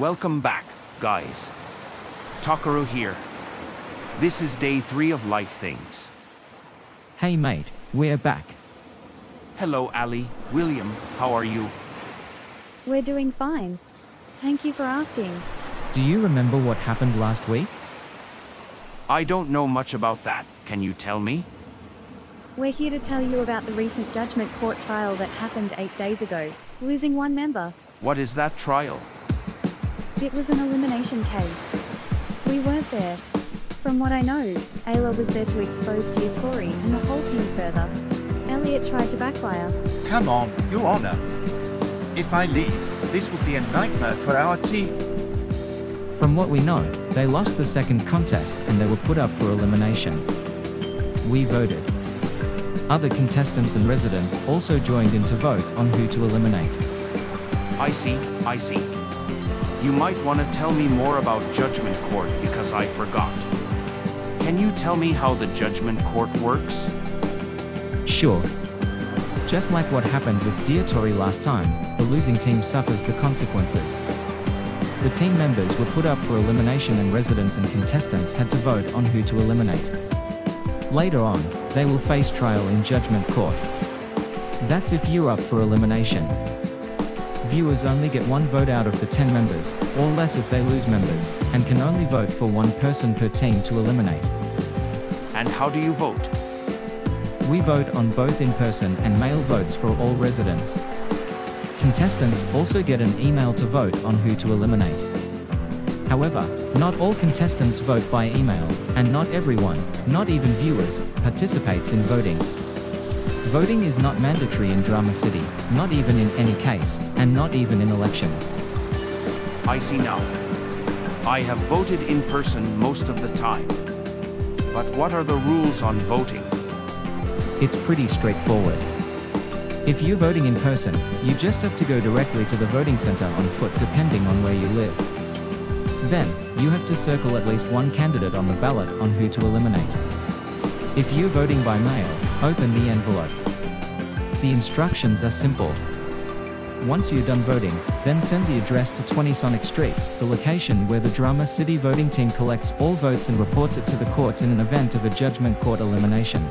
Welcome back, guys. Takeru here. This is day three of Life Things. Hey mate, we're back. Hello, Ally. William, how are you? We're doing fine. Thank you for asking. Do you remember what happened last week? I don't know much about that. Can you tell me? We're here to tell you about the recent judgment court trial that happened eight days ago, losing one member. What is that trial? It was an elimination case. We weren't there. From what I know, Ayla was there to expose Giatori and the whole team further. Elliot tried to backfire. Come on, Your Honor. If I leave, this would be a nightmare for our team. From what we know, they lost the second contest and they were put up for elimination. We voted. Other contestants and residents also joined in to vote on who to eliminate. I see, I see. You might want to tell me more about Judgment Court because I forgot. Can you tell me how the Judgment Court works? Sure. Just like what happened with Diatori last time, the losing team suffers the consequences. The team members were put up for elimination and residents and contestants had to vote on who to eliminate. Later on, they will face trial in judgment court. That's if you're up for elimination. Viewers only get one vote out of the 10 members, or less if they lose members, and can only vote for one person per team to eliminate. And how do you vote? We vote on both in-person and mail votes for all residents. Contestants also get an email to vote on who to eliminate. However, not all contestants vote by email, and not everyone, not even viewers, participates in voting. Voting is not mandatory in Drama City, not even in any case, and not even in elections. I see now. I have voted in person most of the time. But what are the rules on voting? It's pretty straightforward. If you're voting in person, you just have to go directly to the voting center on foot depending on where you live. Then, you have to circle at least one candidate on the ballot on who to eliminate. If you're voting by mail, open the envelope. The instructions are simple. Once you're done voting, then send the address to 20 Sonic Street, the location where the Drama City voting team collects all votes and reports it to the courts in an event of a judgment court elimination.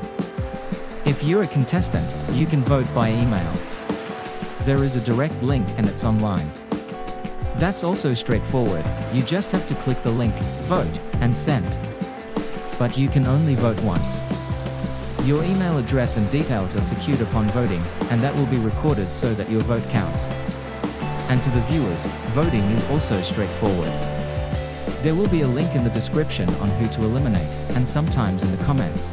If you're a contestant, you can vote by email. There is a direct link and it's online. That's also straightforward, you just have to click the link, vote, and send. But you can only vote once. Your email address and details are secured upon voting, and that will be recorded so that your vote counts. And to the viewers, voting is also straightforward. There will be a link in the description on who to eliminate, and sometimes in the comments.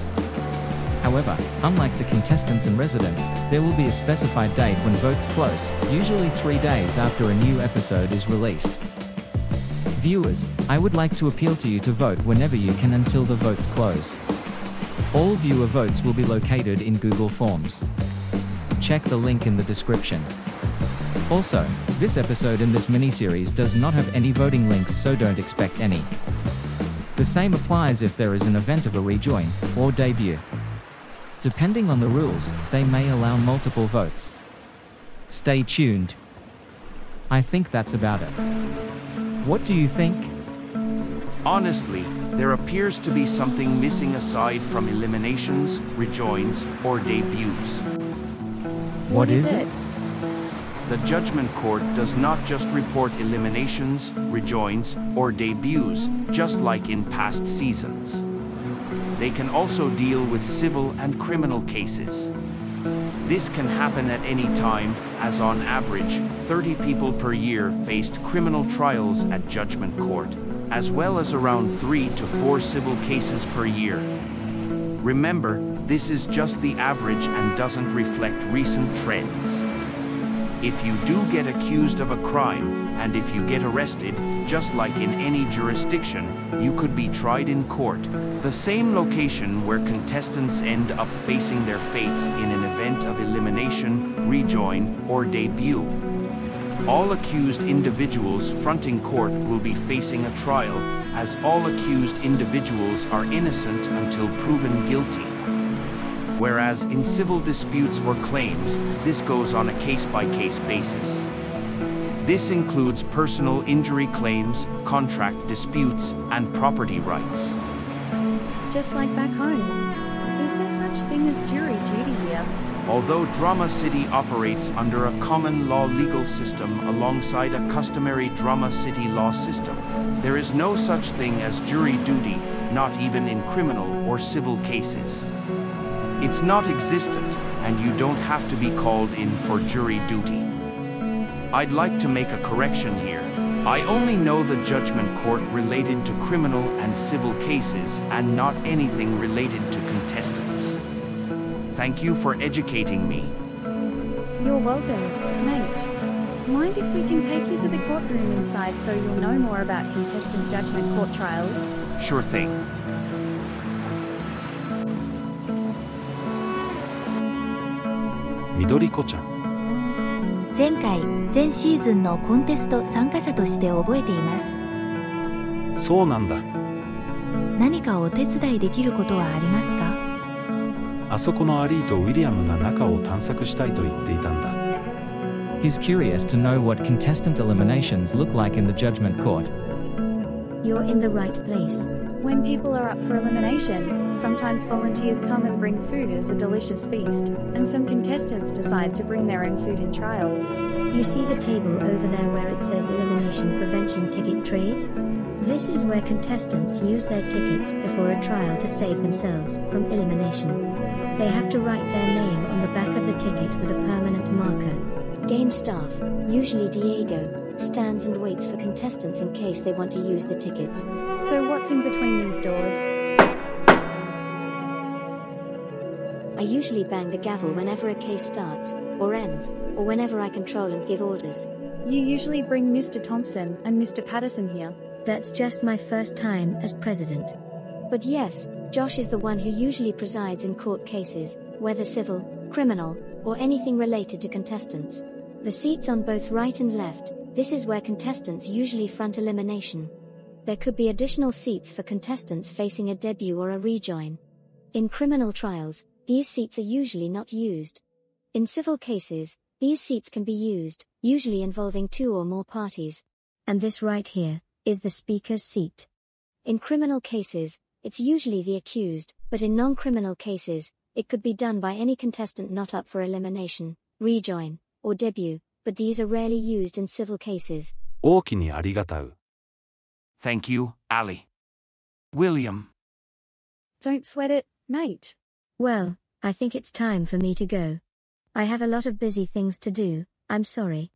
However, unlike the contestants and residents, there will be a specified date when votes close, usually three days after a new episode is released. Viewers, I would like to appeal to you to vote whenever you can until the votes close. All viewer votes will be located in Google Forms. Check the link in the description. Also, this episode in this miniseries does not have any voting links so don't expect any. The same applies if there is an event of a rejoin, or debut. Depending on the rules, they may allow multiple votes. Stay tuned. I think that's about it. What do you think? Honestly, there appears to be something missing aside from eliminations, rejoins, or debuts. what is it? The Judgment Court does not just report eliminations, rejoins, or debuts, just like in past seasons. They can also deal with civil and criminal cases. This can happen at any time, as on average, 30 people per year faced criminal trials at Judgment Court, as well as around 3 to 4 civil cases per year. Remember, this is just the average and doesn't reflect recent trends. If you do get accused of a crime, and if you get arrested, just like in any jurisdiction, you could be tried in court, the same location where contestants end up facing their fates in an event of elimination, rejoin, or debut. All accused individuals fronting court will be facing a trial, as all accused individuals are innocent until proven guilty. Whereas in civil disputes or claims, this goes on a case-by-case basis. This includes personal injury claims, contract disputes, and property rights. Just like back home. Is there such thing as jury duty here? Although Drama City operates under a common law legal system alongside a customary Drama City law system, there is no such thing as jury duty, not even in criminal or civil cases. It's not existent, and you don't have to be called in for jury duty. I'd like to make a correction here. I only know the judgment court related to criminal and civil cases and not anything related to contestants. Thank you for educating me. You're welcome, mate. Mind if we can take you to the courtroom inside so you'll know more about contestant judgment court trials? Sure thing. 緑子ちゃん前回、前シーズンのコンテスト参加者として覚えています。そうなんだ何かお手伝いできることはありますかあそこのアリーとウィリアムが中を探索したいと言っていたんだ He's curious to know what contestant eliminations look like in the judgment court. You're in the right place. When people are up for elimination, sometimes volunteers come and bring food as a delicious feast, and some contestants decide to bring their own food in trials. You see the table over there where it says Elimination Prevention Ticket Trade? This is where contestants use their tickets before a trial to save themselves from elimination. They have to write their name on the back of the ticket with a permanent marker. Game staff, usually Diego, stands and waits for contestants in case they want to use the tickets. So what's in between these doors? I usually bang the gavel whenever a case starts, or ends, or whenever I control and give orders. You usually bring Mr. Thompson and Mr. Patterson here. That's just my first time as president. But yes, Josh is the one who usually presides in court cases, whether civil, criminal, or anything related to contestants. The seats on both right and left, this is where contestants usually front elimination. There could be additional seats for contestants facing a debut or a rejoin. In criminal trials, these seats are usually not used. In civil cases, these seats can be used, usually involving two or more parties. And this right here is the speaker's seat. In criminal cases, it's usually the accused, but in non criminal cases, it could be done by any contestant not up for elimination, rejoin, or debut, but these are rarely used in civil cases. Thank you, Ally. William. Don't sweat it, mate. Well, I think it's time for me to go. I have a lot of busy things to do, I'm sorry.